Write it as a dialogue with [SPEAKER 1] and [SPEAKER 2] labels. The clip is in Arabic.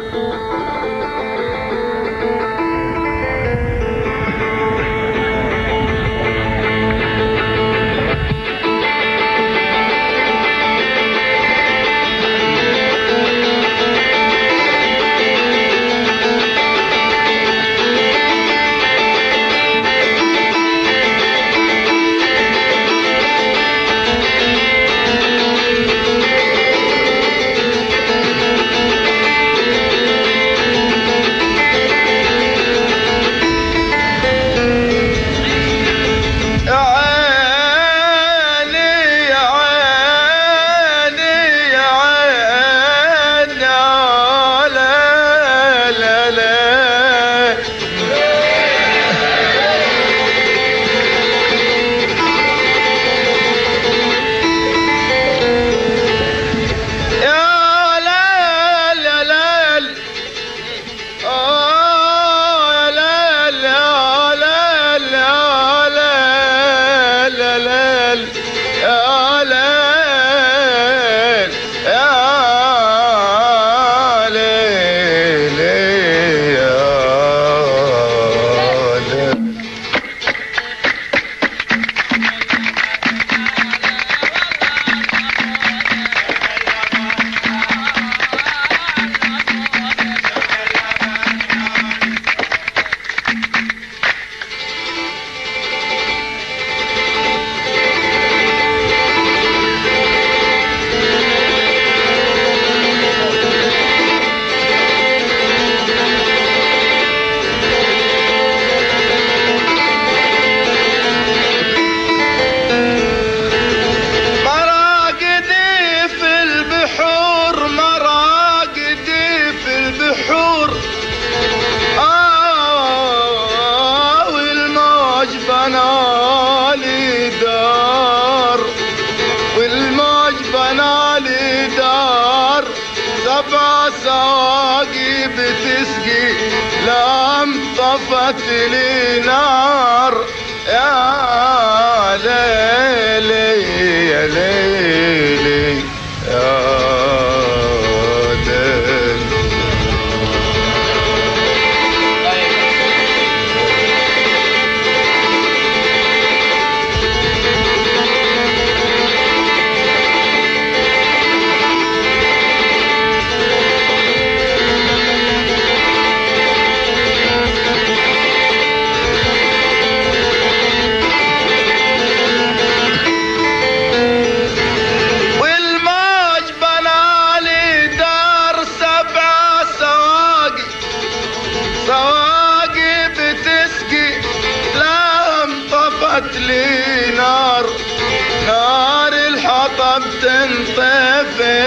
[SPEAKER 1] you. سبع سواقي بتسقي لام طفت لي نار. have